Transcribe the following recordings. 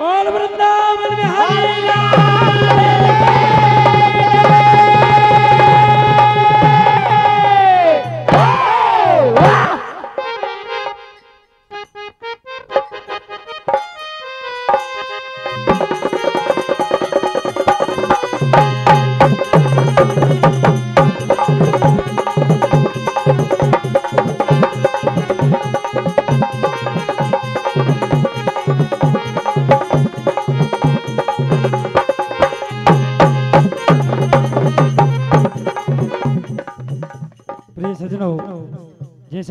बोल वृंदावन बिहारी लाल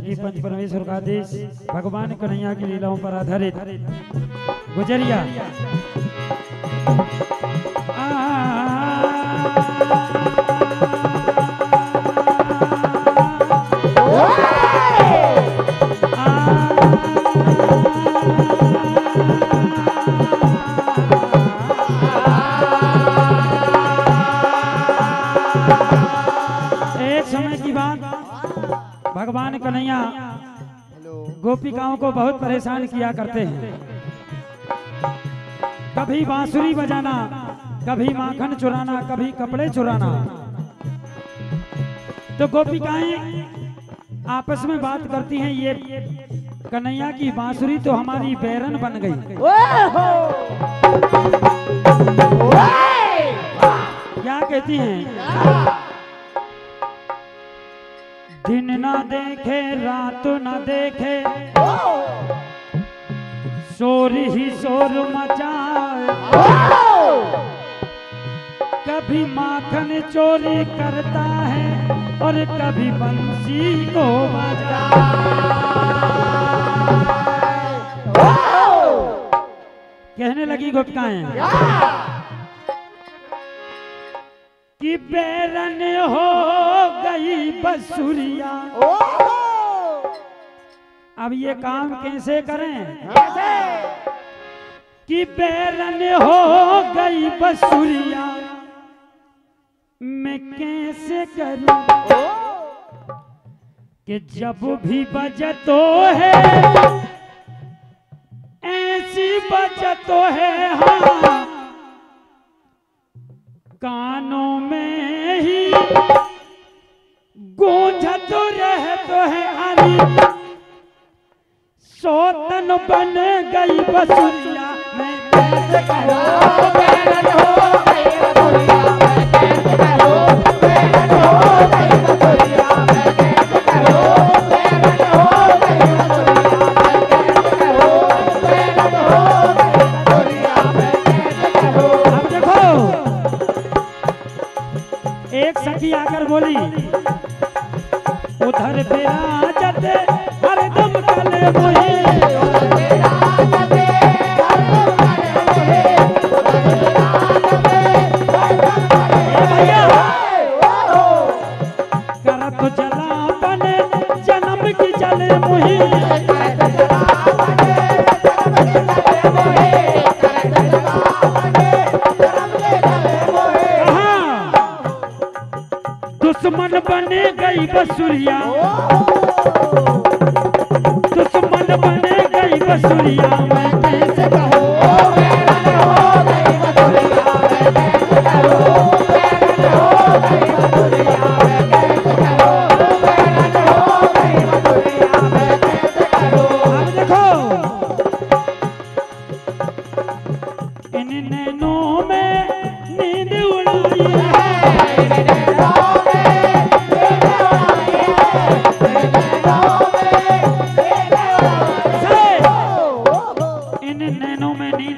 जैसा कि पंच परमेश्वर का आदेश भगवान कन्हैया की लीलाओं पर आधारित। गुजरिया। भगवान कन्हैया गोपिकाओं को बहुत परेशान किया करते हैं। कभी बांसुरी बजाना कभी माखन चुराना कभी कपड़े चुराना। तो गोपिकाएँ आपस में बात करती हैं ये कन्हैया की बांसुरी तो हमारी बैरन बन गई। क्या कहती हैं। दिन ना देखे, रात ना देखे। शोर ही शोर मचाए। कभी माखन चोरी करता है और कभी बंसी को कहने लगी गोपिकाएँ कि बैरन हो बसुरिया। अब ये काम कैसे करें? कि बैरन हो गई बसुरिया। मैं कैसे करूँ? कि जब भी बजतो है ऐसी बजतो है हाँ। कानों में ही एक सखी आकर बोली उधर विराजत हरदम कले मोही गई बसुरिया। दुश्मन बने गई बसुरिया मैं।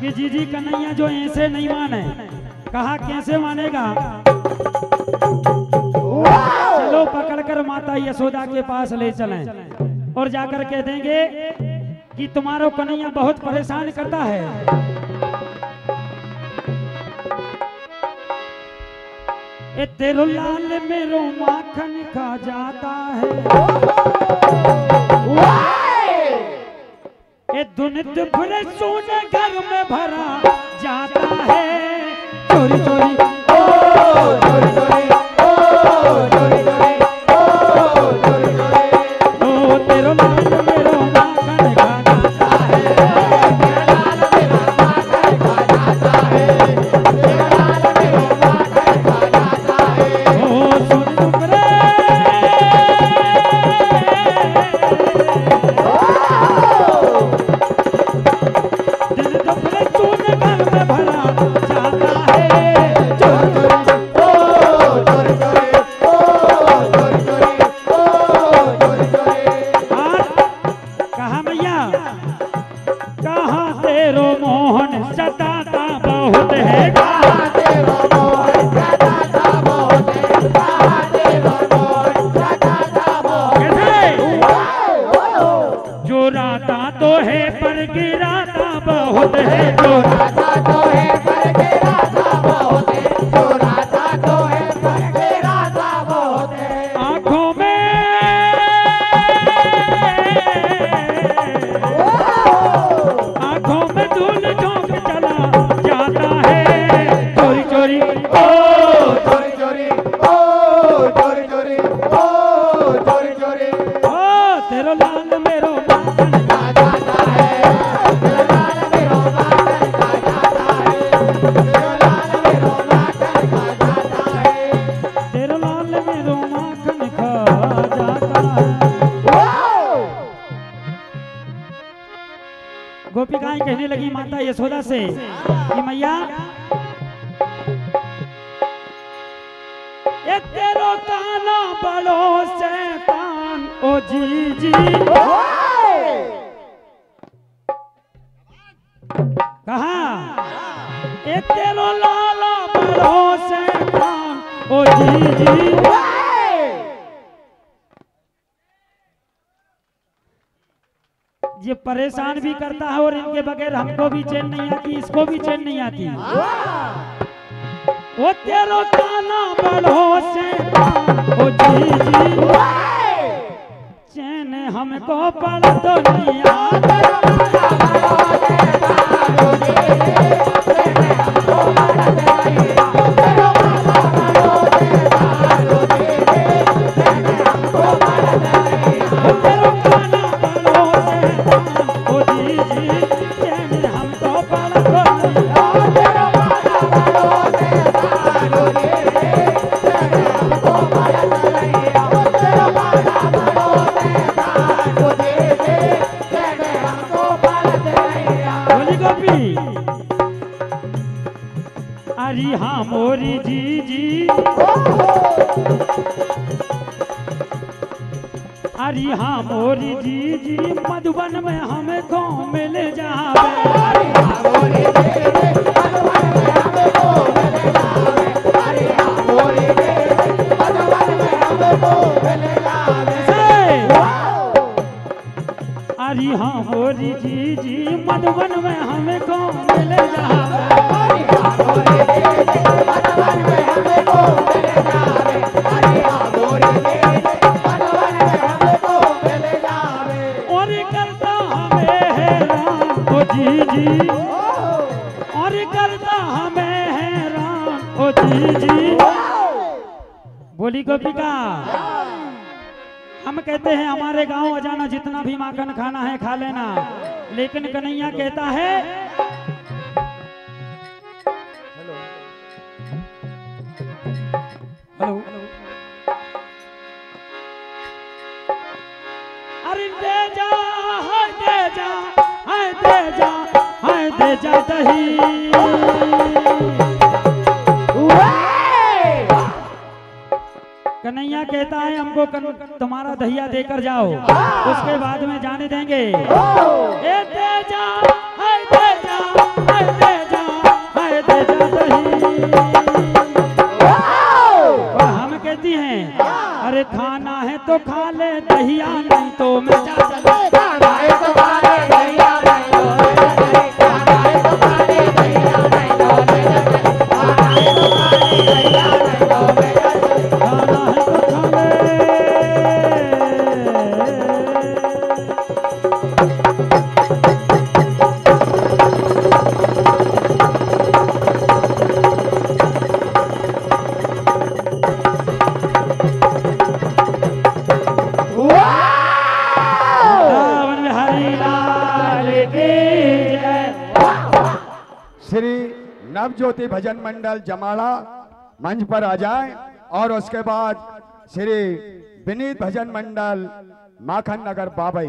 कि जीजी कन्हैया जो ऐसे नहीं माने, कहा कैसे मानेगा? चलो पकड़कर माता यशोदा के पास ले चलें और जाकर कह देंगे कि तुम्हारा कन्हैया बहुत परेशान करता है। तेरो लाल मेरो माखन खा जाता है। ए दुन भरे सोने घर में भरा जाता है। चोरी चोरी ओ बहुत है जो कहने लगी माता यशोदा से कि मैया ये तेरो काना बड़ो शैतान, ओ जी जी। कहा? तेरो शैतान, ओ जी जी। ये परेशान भी करता है और इनके बगैर हमको भी चैन नहीं आती इसको भी चैन नहीं आती। वो तेरो ताना बड़ो से ओ जी जी। चैन हमको पड़ तो नहीं आता। गोपी। अरे हाँ मोरी जी जी। अरे हाँ मोरी जी जी। मधुबन में हमें कौन मिल जावे। मधुबन में हमें को मिल जावे और करता हमें जी और करता हमें ओ जी जी। बोली गोपिका, हम कहते हैं हमारे गाँव आ जाना जितना भी माखन खाना है खा लेना। लेकिन कन्हैया कहता है हेलो। अरे दे जा हाय दे जा हाय दे जा हाय दे जा दही। कहता है हमको कन, तुम्हारा दहिया देकर जाओ। उसके बाद में जाने देंगे। ए हम कहती हैं अरे खाना है तो खा ले दहिया नहीं तो मैं जा नवज्योति भजन मंडल जमाड़ा मंच पर आ जाए और उसके बाद श्री विनीत भजन मंडल माखन नगर बाबई।